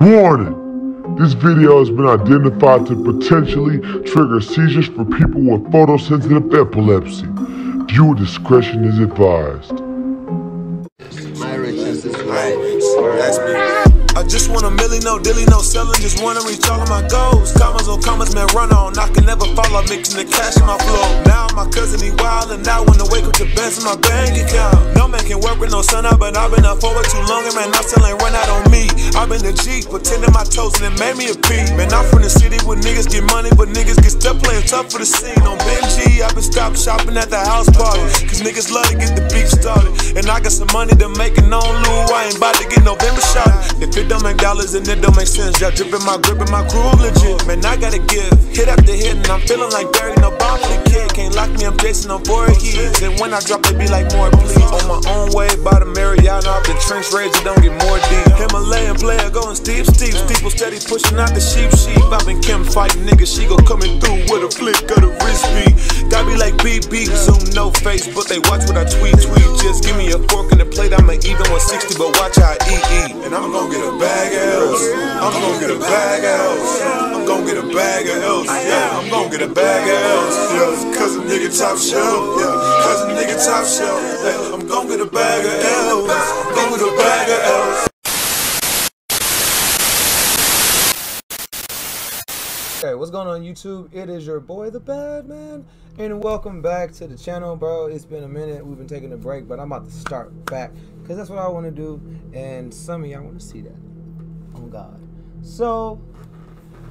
Warning! This video has been identified to potentially trigger seizures for people with photosensitive epilepsy. Viewer discretion is advised. My. I just want a million, no dilly, no selling. Just wanna reach all of my goals. Commas on commas, man, run on. I can never fall. I'm mixing the cash in my flow. Now my cousin, he wild, and I wake up, the bands in my bank account. No man can work with no sun out, but I've been up for it too long, and man, not selling run out on me. I've been the G, pretending my toes, and it made me a P. Man, I'm from the city where niggas get money, but niggas get stuck playing tough for the scene. On Benji, I've been stopped shopping at the house party. Cause niggas love to get the beef started. And I got some money to make it on Lou. I ain't about to get November shot. If it don't make dollars and it don't make sense, y'all dripping my grip and my crew legit. Man, I gotta give hit after hit, and I'm feeling like Barry, no bomb for the kid. Can't lock me, I'm chasing four hits. And when I drop, it be like more, please. On my own way, by the Mariana, off the trench rage, don't get more deep. Himalayan player going steep, steep, steeple steady pushing out the sheep, sheep. I've been Kim fighting niggas, she go coming through with a flick of the wrist beat. Got me like BB, zoom no face, but they watch what I tweet, tweet. Just give me a fork and a plate, I'ma even 160, but watch how I eat, eat. And I'm gonna get a bag of L's. I'm gonna get a bag of L's. I'm gonna get a bag of L's. Yeah, I'm gonna get a bag of L's. Yeah, cause a nigga top shelf. Yeah, cause a nigga top shelf. Yeah, I'm gonna get a bag of L's. Gonna get a bag of L's. Okay, what's going on YouTube? It is your boy, the Bad Man, and welcome back to the channel, bro. It's been a minute. We've been taking a break, but I'm about to start back because that's what I want to do, and some of y'all want to see that. God. So,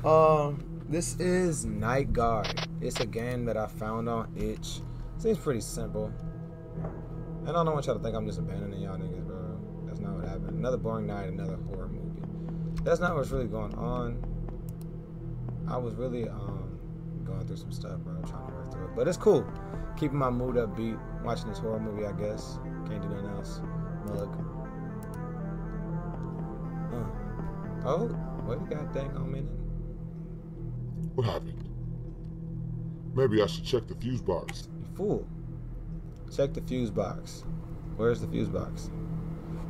um, this is Night Guard. It's a game that I found on Itch. Seems pretty simple. And I don't want y'all to think I'm just abandoning y'all niggas, bro. That's not what happened. Another boring night, another horror movie. That's not what's really going on. I was really um going through some stuff, bro, trying to work through it. But it's cool. Keeping my mood upbeat, watching this horror movie, I guess. Can't do nothing else. Look. Oh, what wait a goddamn minute. What happened? Maybe I should check the fuse box. You fool. Check the fuse box. Where's the fuse box?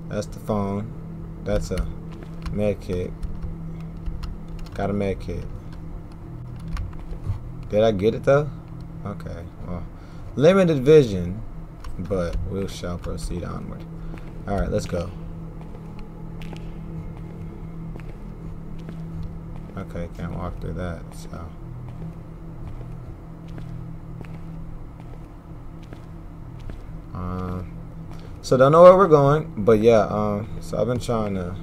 That's the phone. That's a med kit. Got a med kit. Did I get it though? Okay, well, limited vision, but we shall proceed onward. All right, let's go. Okay, can't walk through that, so. Um, so don't know where we're going, but yeah. Um, so I've been trying to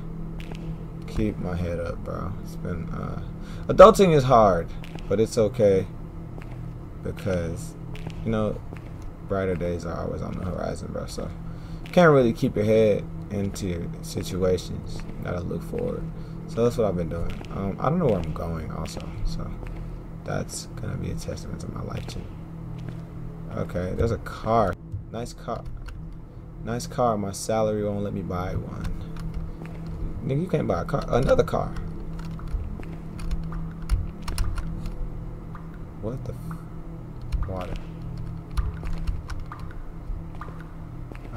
keep my head up, bro. It's been uh, adulting is hard, but it's okay because you know brighter days are always on the horizon, bro. So can't really keep your head into situations. You gotta look forward. So that's what I've been doing. Um, I don't know where I'm going, also. So that's gonna be a testament to my life too. Okay, there's a car. Nice car. Nice car. My salary won't let me buy one. Nigga, you can't buy a car. Another car. What the? Water.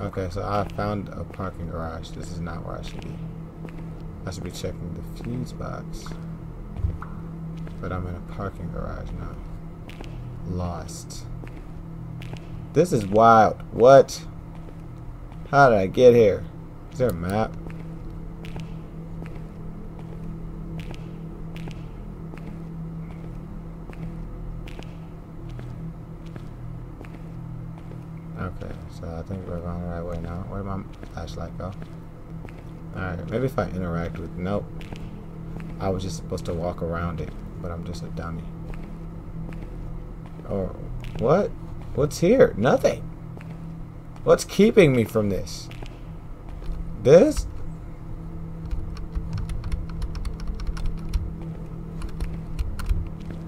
Okay, so I found a parking garage. This is not where I should be. I should be checking the fuse box. But I'm in a parking garage now. Lost. This is wild. What? How did I get here? Is there a map? Okay, so I think we're going the right way now. Where did my flashlight go? Alright, maybe if I interact with... Nope. I was just supposed to walk around it, but I'm just a dummy. Or... What? What's here? Nothing. What's keeping me from this? This?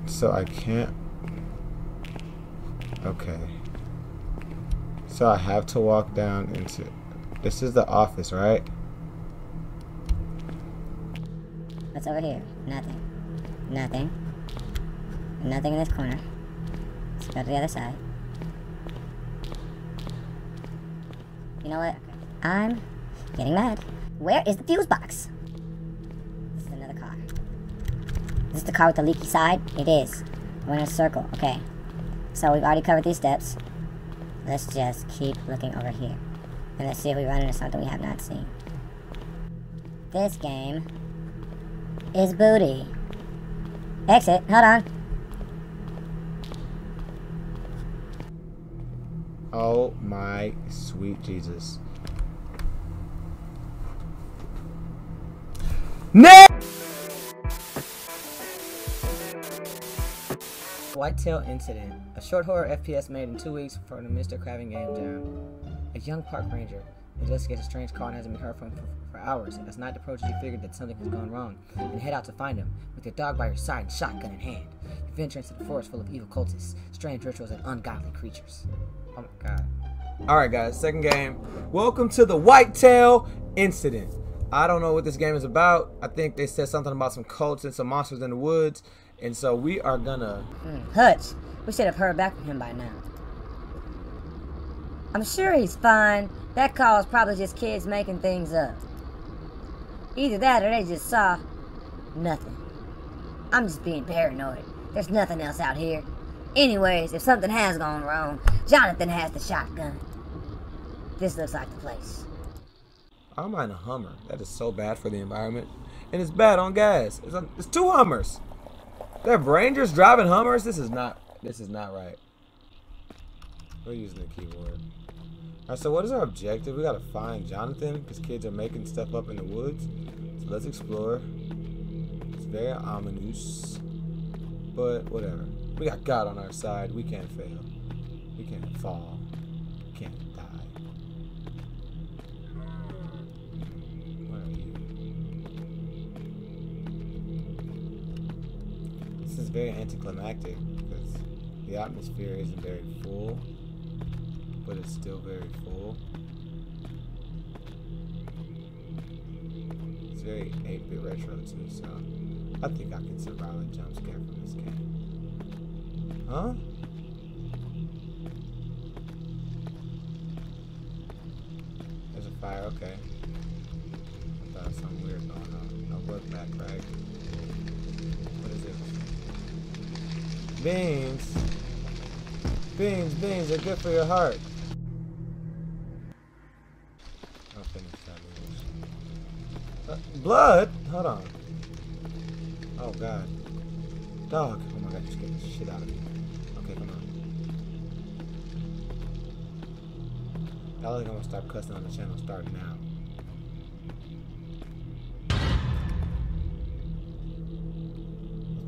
So I can't... Okay. So I have to walk down into... This is the office, right? What's over here? Nothing. Nothing. Nothing in this corner. Let's go to the other side. You know what? I'm getting mad. Where is the fuse box? This is another car Is this the car with the leaky side? It is. We're in a circle. Okay. So we've already covered these steps. Let's just keep looking over here. And let's see if we run into something we have not seen. This game is booty. Exit. Hold on. Oh my sweet Jesus. Next! Whitetail Incident, a short horror FPS made in two weeks for the Mr. Craven Game Jam. A young park ranger investigates a strange call and hasn't been heard from for, for hours. As night approaches, you figure that something has gone wrong and head out to find him with your dog by your side and shotgun in hand. You venture into the forest full of evil cultists, strange rituals, and ungodly creatures. Oh my god. Alright, guys, second game. Welcome to the Whitetail Incident. I don't know what this game is about. I think they said something about some cults and some monsters in the woods. And so we are gonna. Hmm, Hutch, we should have heard back from him by now. I'm sure he's fine. That call is probably just kids making things up. Either that or they just saw nothing. I'm just being paranoid. There's nothing else out here. Anyways, if something has gone wrong, Jonathan has the shotgun. This looks like the place. I'm on a Hummer. That is so bad for the environment. And it's bad on gas. It's, it's two Hummers. They have Rangers driving Hummers. This is not. This is not right. We're using the keyboard. Alright, so what is our objective? We gotta find Jonathan because kids are making stuff up in the woods. So let's explore. It's very ominous. But whatever. We got God on our side. We can't fail. We can't fall. We can't die. Where are you? This is very anticlimactic because the atmosphere isn't very full, but it's still very full. It's very 8-bit retro too, so I think I can survive a jump scare from this game. Huh? There's a fire, okay. I thought something weird going on. No look back, right? What is it? Beans. Beans, beans are good for your heart. Blood? Hold on. Oh god. Dog. Oh my god, you scared the shit out of me. Okay, come on. I think I'm gonna stop cussing on the channel starting now.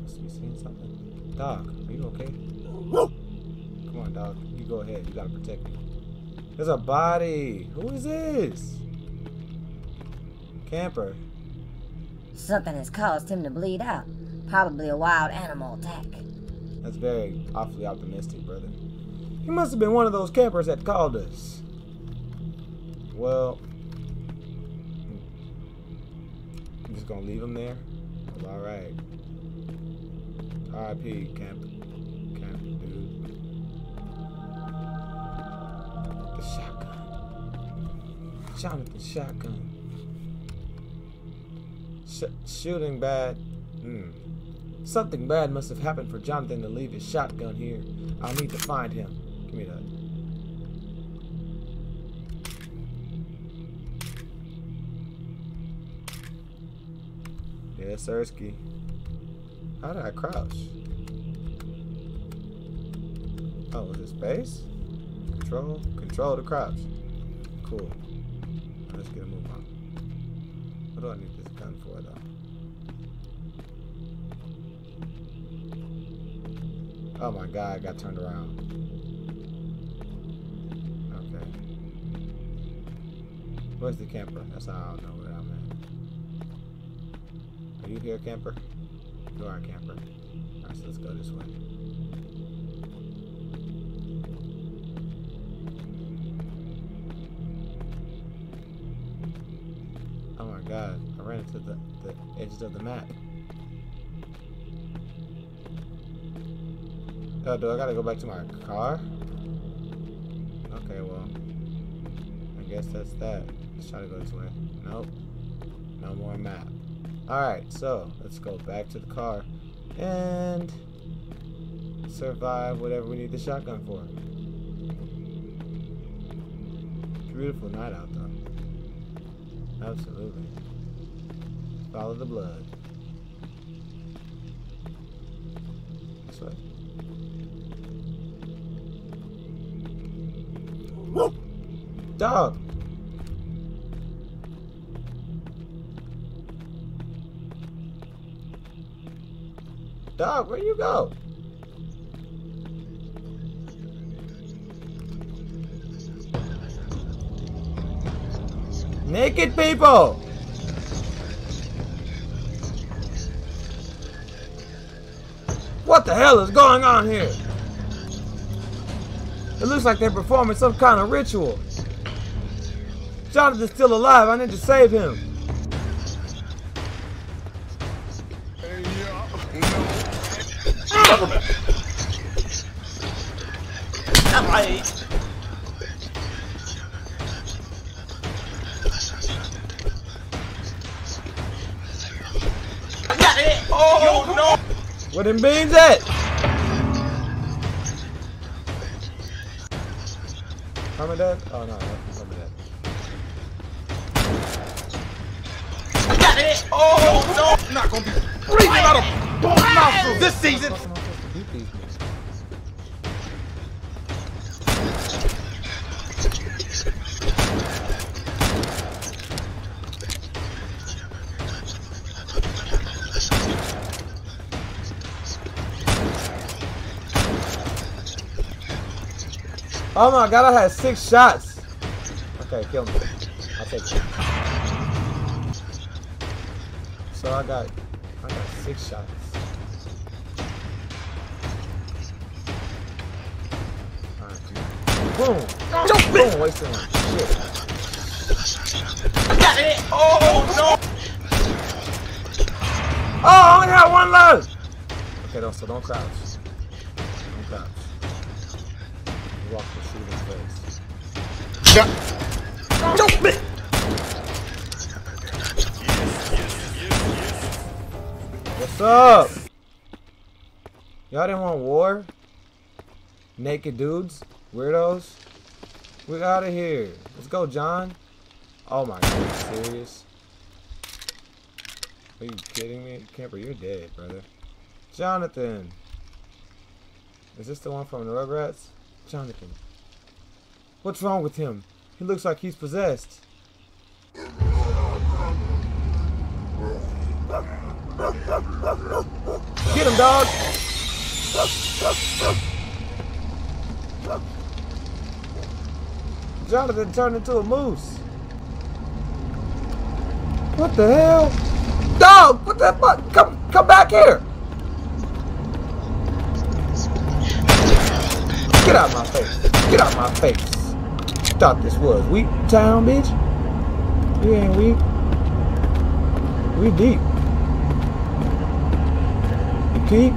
Must be seeing something. Dog, are you okay? Come on, dog. You go ahead. You gotta protect me. There's a body. Who is this? Camper. Something has caused him to bleed out. Probably a wild animal attack. That's very awfully optimistic, brother. He must have been one of those campers that called us. Well, I'm just gonna leave him there. All right. R.I.P. Camp, camp dude. The shotgun. Jonathan shotgun. Sh- shooting bad. Hmm. Something bad must have happened for Jonathan to leave his shotgun here. I'll need to find him. Give me that. Yes, Ersky. How did I crouch? Oh, was it space? Control? Control to crouch. Cool. Let's get a move on. What do I need this gun for, though? Oh my god, I got turned around. Okay. Where's the camper? That's how I don't know where I'm at. Are you here, camper? You are camper. Alright, so let's go this way. Ran into the, the edges of the map. Oh, do I gotta go back to my car? Okay, well. I guess that's that. Let's try to go this way. Nope. No more map. Alright, so let's go back to the car and survive whatever we need the shotgun for. Beautiful night out though. Absolutely. Follow the blood. This way. Dog! Dog, where you go? Naked people! The hell is going on here? It looks like they're performing some kind of ritual. Jonathan's still alive. I need to save him. Where them beans at? Permadeath? Oh no, that's permadeath. Oh no! Not gonna be breathing out of both nostrils this season. Oh my god, I had six shots. Okay, kill me. I'll take it. So I got I got six shots. Alright. Boom! Boom! Boom! Wasting one. Shit. Oh no! Oh, I only had one left! Okay, don't, so don't crouch. Don't crouch. Walk the shoot in face. Don't me! What's up? Y'all didn't want war? Naked dudes? Weirdos? We out of here. Let's go, John. Oh my god, are you serious? Are you kidding me? Camper, you're dead, brother. Jonathan. Is this the one from the Rugrats? Jonathan. What's wrong with him? He looks like he's possessed. Get him, dog! Jonathan turned into a moose. What the hell? Dog! What the fuck? Come, come back here! Get out my face! Get out my face! Thought this was weak town, bitch. You ain't weak. We deep. You keep.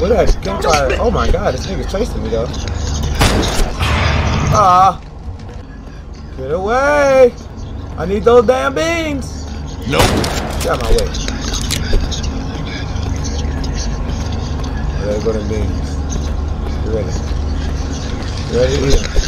What that campfire? Oh my god, this nigga's chasing me though. Ah. Get away! I need those damn beans! Nope. Get out my way. There go them beans. You ready? You ready to eat 'em?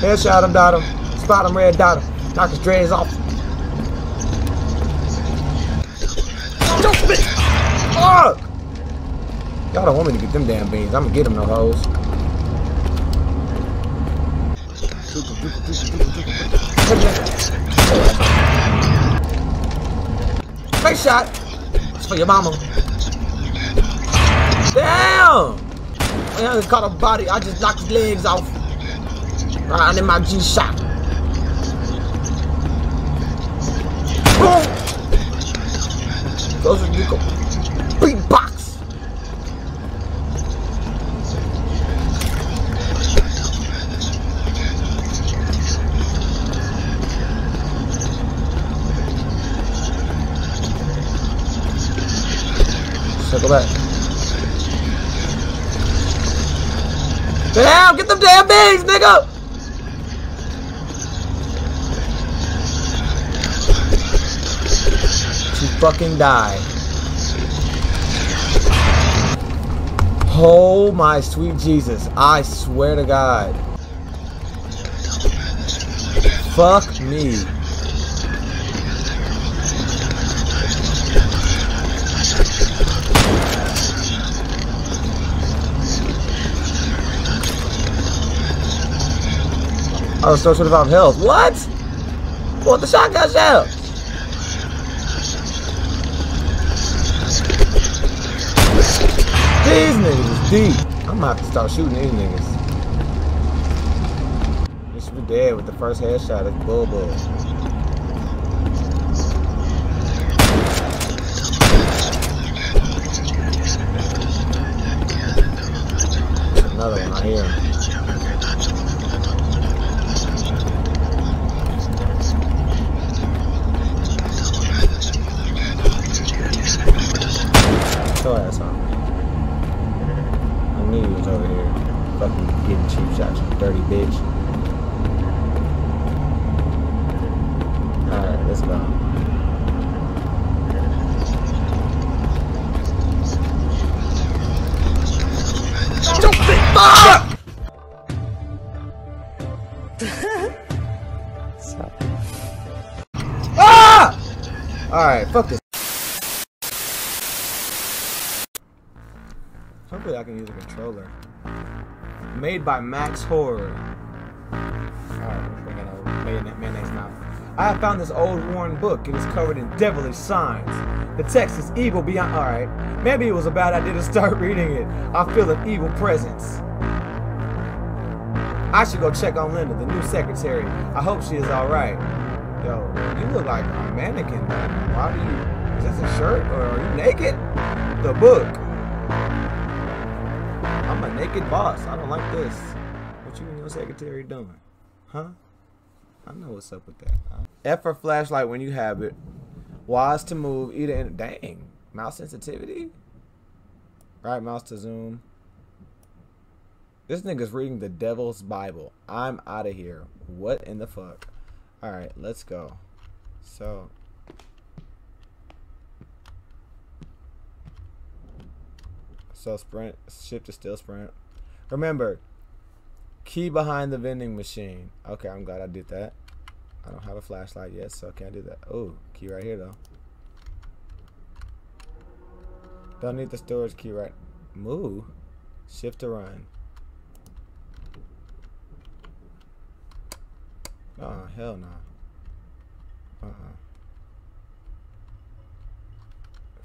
Headshot him, dot him. Spot him, red dot him. Knock his dreads off. Don't me! Fuck! Y'all don't want me to get them damn beans. I'm gonna get them, no hoes. Face shot. It's for your mama. Damn! I caught a body. I just knocked his legs off. Right in my G shot. Those are you go. Back. Damn, get them damn bees, nigga! To fucking die. Oh my sweet Jesus. I swear to God. Fuck me. Oh, so short about health. What? What the shotgun shell? These niggas is deep. I'm have to start shooting these niggas. You should be dead with the first headshot. of bull bull. Another one, I. Ass on. I knew he was over here. Fucking getting cheap shots, you dirty bitch. Alright, let's go. I can use a controller. Made by Max Horror. I have found this old worn book. It is covered in devilish signs. The text is evil beyond. Alright. Maybe it was a bad idea to start reading it. I feel an evil presence. I should go check on Linda, the new secretary. I hope she is alright. Yo, you look like a mannequin, man. Why do you. Is this a shirt or are you naked? The book. I'm a naked boss. I don't like this. What you and your secretary doing? Huh? I know what's up with that. Huh? F for flashlight when you have it. Wise to move either in dang. Mouse sensitivity? Right mouse to zoom. This nigga's reading the devil's Bible. I'm out of here. What in the fuck? Alright, let's go. So So sprint, shift to still sprint. Remember, key behind the vending machine. Okay, I'm glad I did that. I don't have a flashlight yet, so I can't do that. Oh, key right here though. Don't need the storage key right. Move. Shift to run. Oh, hell no. Uh-uh.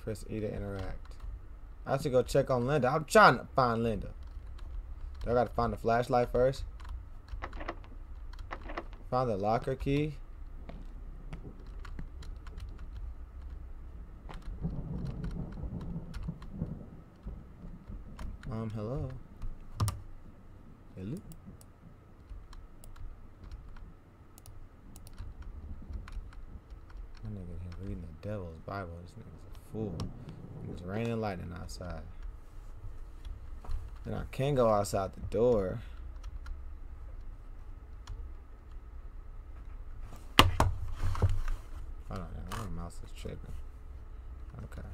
Press E to interact. I have to go check on Linda. I'm trying to find Linda. Do I gotta find the flashlight first? Find the locker key. Um, hello. Hello. That nigga here reading the devil's Bible. This nigga's a fool. It's raining lightning outside. And I can go outside the door. Hold on, my mouse is tripping. Okay.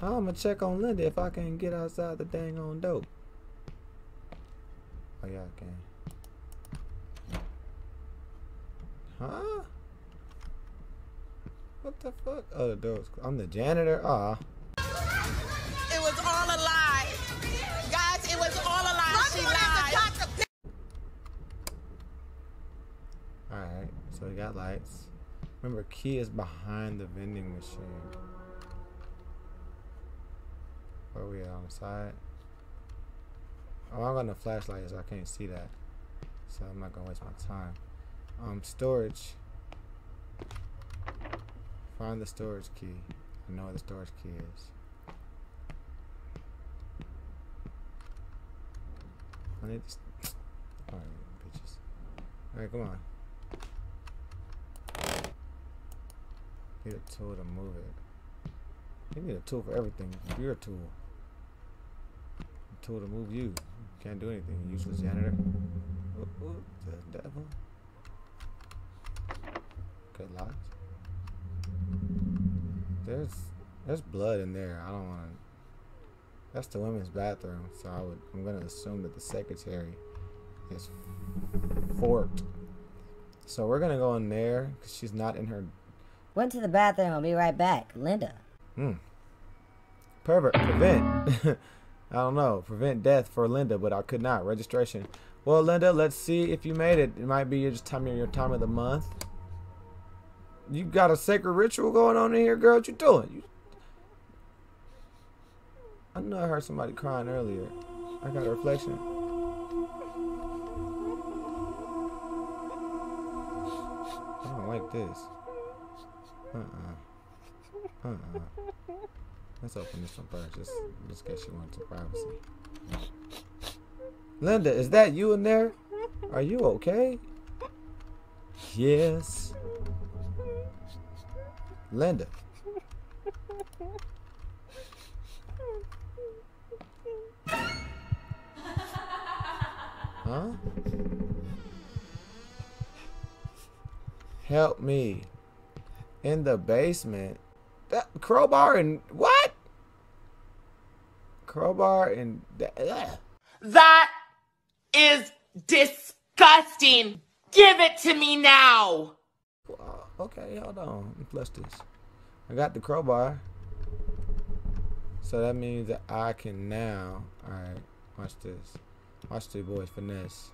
How I'ma check on Linda if I can't get outside the dang on door? Oh yeah, I can. Huh? What the fuck? Oh, the door's cl- I'm the janitor. Ah. It was all a lie. Guys, it was all a lie. She lied. Alright, so we got lights. Remember, key is behind the vending machine. Where we at on the side? Oh, I'm got no flashlight, so I can't see that. So I'm not gonna waste my time. Um, storage. Find the storage key. I know where the storage key is. I need this. Alright, bitches. Alright, come on. Need a tool to move it. You need a tool for everything. You're a tool. A tool to move you. Can't do anything. Useless janitor. Ooh, ooh, the devil. Good lot. There's there's blood in there. I don't want to. That's the women's bathroom, so I would. I'm gonna assume that the secretary is forked. So we're gonna go in there because she's not in her Went to the bathroom. I'll be right back. Linda. Hmm. Pervert. Prevent. I don't know. Prevent death for Linda, but I could not. Registration. Well, Linda, let's see if you made it. It might be your time your time of the month. You got a sacred ritual going on in here, girl. What you doing? You... I know I heard somebody crying earlier. I got a reflection. I don't like this. Uh-uh. Uh-uh. Let's open this one first, just, just in case she wants some privacy. Linda, is that you in there? Are you okay? Yes. Linda. Huh? Help me. In the basement. That crowbar and what? Crowbar and ugh. That is disgusting. Give it to me now. Okay, hold on. Let me flush this. I got the crowbar. So that means that I can now. Alright, watch this. Watch the boy finesse.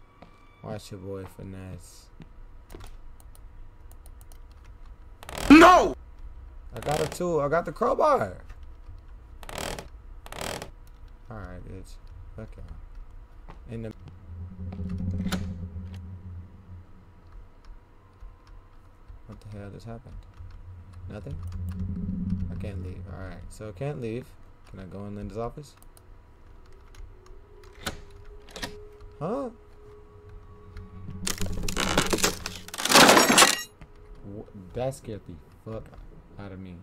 Watch your boy finesse. No! I got a tool. I got the crowbar. Alright, bitch. Fuck y'all. In the. The hell just happened? Nothing? I can't leave. Alright, so I can't leave. Can I go in Linda's office? Huh? That scared the fuck out of me.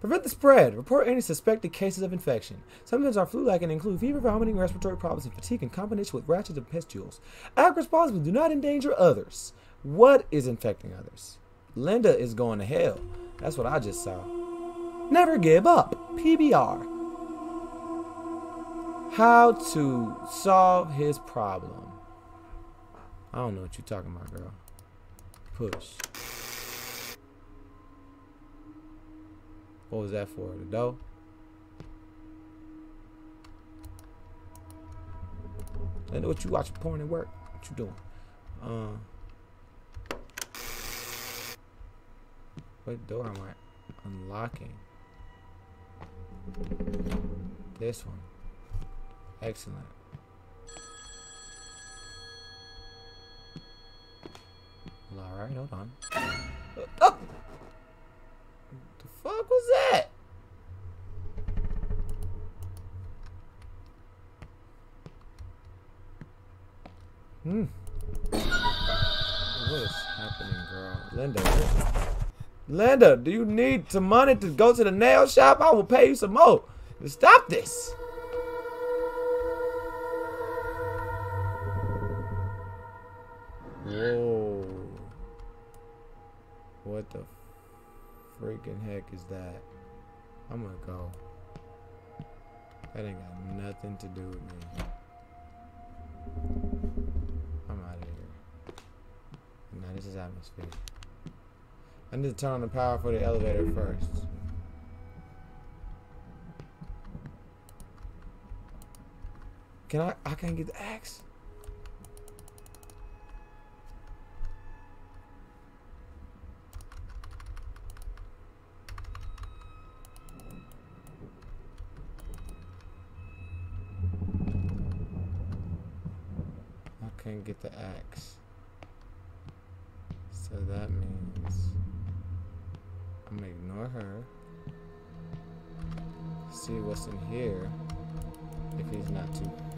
Prevent the spread. Report any suspected cases of infection. Symptoms are flu-like and include fever, vomiting, respiratory problems, and fatigue in combination with rashes and pustules. Act responsibly. Do not endanger others. What is infecting others? Linda is going to hell. That's what I just saw. Never give up. PBR. How to solve his problem. I don't know what you're talking about, girl. Push. What was that for? The dough? I know what you watching porn at work. What you doing? Uh, what door am I unlocking? This one. Excellent. Well, all right, hold on. Oh! What The fuck was that? Hmm. What is happening, girl? Linda. Linda, do you need some money to go to the nail shop? I will pay you some more. Stop this. Whoa. What the freaking heck is that? I'm gonna go. That ain't got nothing to do with me. I'm out of here. Now this is atmosphere. I need to turn on the power for the elevator first. Can I? I can't get the axe. I can't get the axe. So that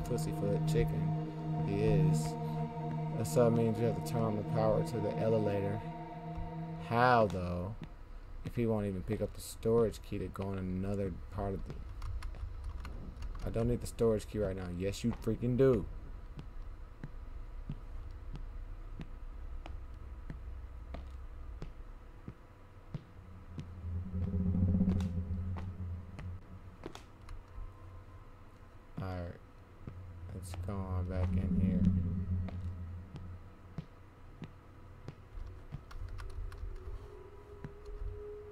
pussyfoot chicken. He is. So that means you have to turn on the power to the elevator. How though? if he won't even pick up the storage key to go in another part of the... I don't need the storage key right now. Yes, you freaking do. Alright. Let's go on back in here.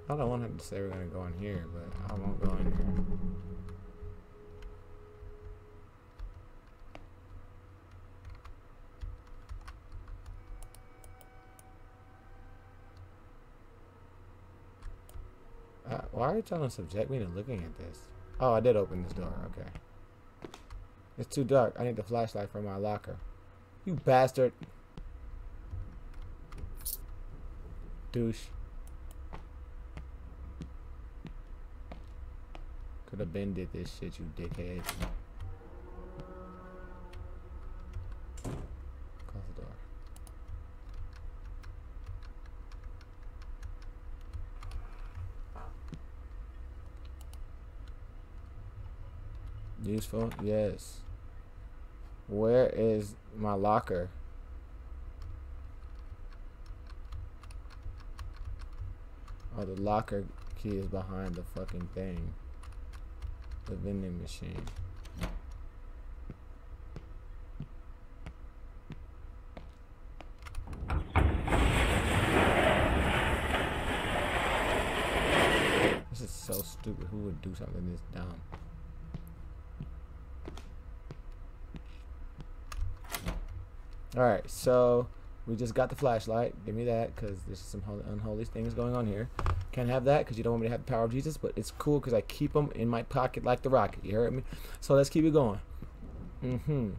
I don't want to say we're gonna go in here, but I won't go in here. Uh, why are you trying to subject me to looking at this? Oh, I did open this door. Okay. It's too dark. I need the flashlight for my locker. You bastard. Douche. Could have been did this shit, you dickhead. Close the door. Useful? Yes. Where is my locker? Oh, the locker key is behind the fucking thing. The vending machine. This is so stupid. Who would do something this dumb? Alright, so we just got the flashlight. Give me that because there's some holy, unholy things going on here. Can't have that because you don't want me to have the power of Jesus, but it's cool because I keep them in my pocket like the rocket. You heard me? So let's keep it going. Mm-hmm.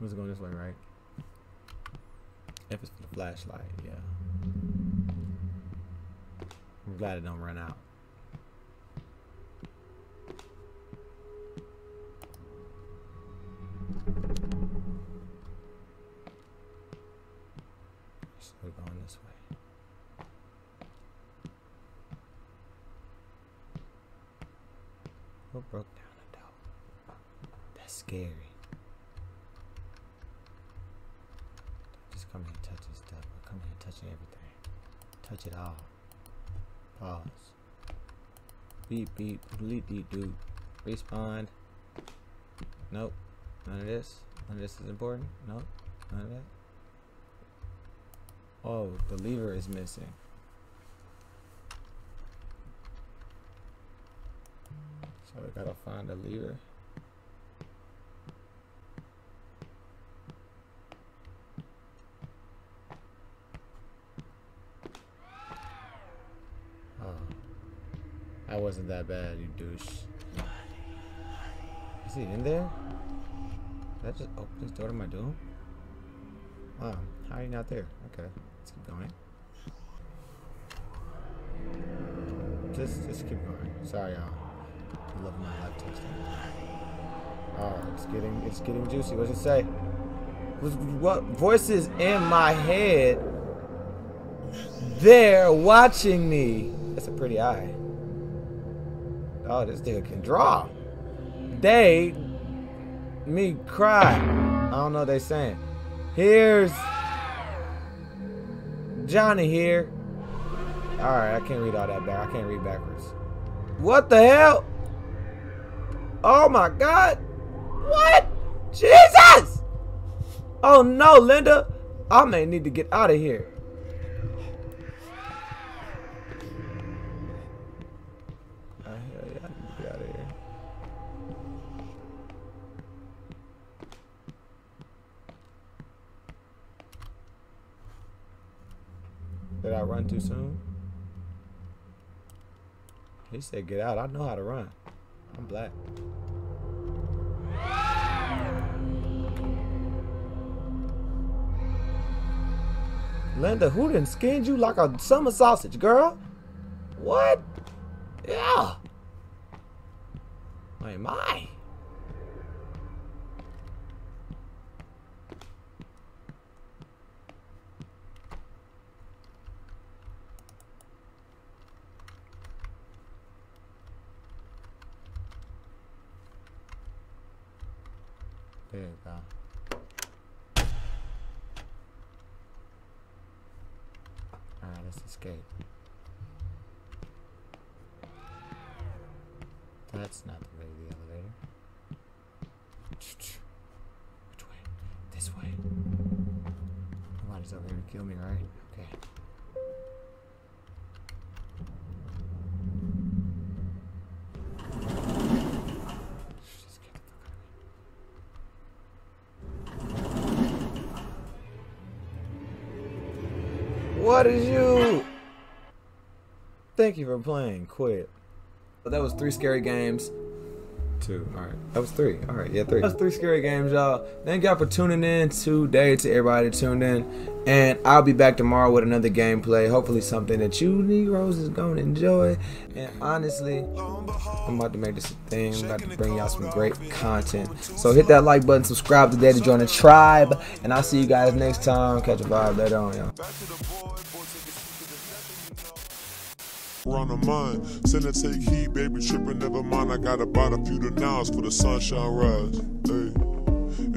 Who's going this way, right? If it's the flashlight, yeah. I'm glad it don't run out. We're going this way. Who broke down the door? That's scary. Just come here and touch this stuff. Come here and touch everything. Touch it all. Pause. Beep beep doodly dee doo. Respawn. Nope. None of this. None of this is important. Nope. None of that. Oh, the lever is missing. So we gotta find the lever. That wasn't that bad, you douche. Is he in there? Did I just open this door to my doom? Wow, how are you not there? Okay, let's keep going. Just, just keep going. Sorry, y'all. I love my life testing. Oh, it's getting, it's getting juicy. What's it say? What voices in my head? They're watching me. That's a pretty eye. Oh, this nigga can draw. They, me cry. I don't know what they saying. Here's Johnny here. Alright, I can't read all that back. I can't read backwards. What the hell? Oh my god. What? Jesus! Oh no, Linda. I may need to get out of here. Run too soon? He said get out. I know how to run. I'm black. Linda, who done skinned you like a summer sausage, girl? What? Yeah. My, my. There you go. Alright, let's escape. That's not the way the elevator. Which way? This way. Nobody's over here to kill me, right? Okay. What is you? Thank you for playing. Quit. But that was three scary games. Two. All right. That was three. All right. Yeah, three. That was three scary games, y'all. Thank y'all for tuning in today to everybody tuned in. And I'll be back tomorrow with another gameplay. Hopefully something that you Negroes is going to enjoy. And honestly, I'm about to make this a thing. I'm about to bring y'all some great content. So hit that like button, subscribe today to join the tribe. And I'll see you guys next time. Catch a vibe later on, y'all. Run a mind, send a take heed, baby, tripping, never mind. I gotta buy a few denials for the sunshine rise. Hey.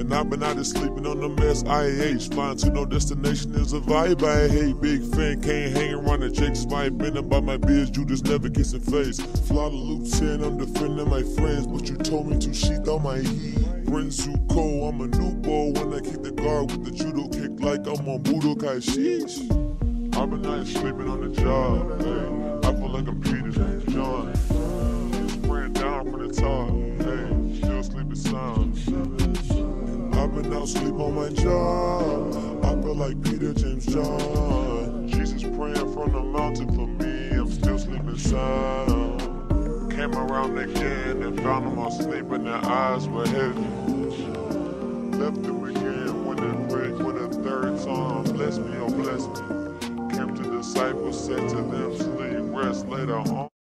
And I've been out here sleeping on the Messiah. Flying to no destination is a vibe I hate. Big fan, can't hang around the jakes. Might been about my biz, Judas never kissing face. Fly the lieutenant, I'm defending my friends, but you told me to sheath on my heat. Renzuko, I'm a new boy when I kick the guard with the judo kick like I'm on Budokai. Sheesh. I've been out here sleeping on the job. Hey, I feel like I'm Peter James John. Spraying down from the top. Hey, still sleeping sound. I've been out sleep on my job. I feel like Peter James John. Jesus praying from the mountain for me. I'm still sleeping sound. Came around again and found them all sleeping. Their eyes were heavy. Left them again when it read for the third time. Bless me, oh bless me. Came to disciples, said to them, rest later on.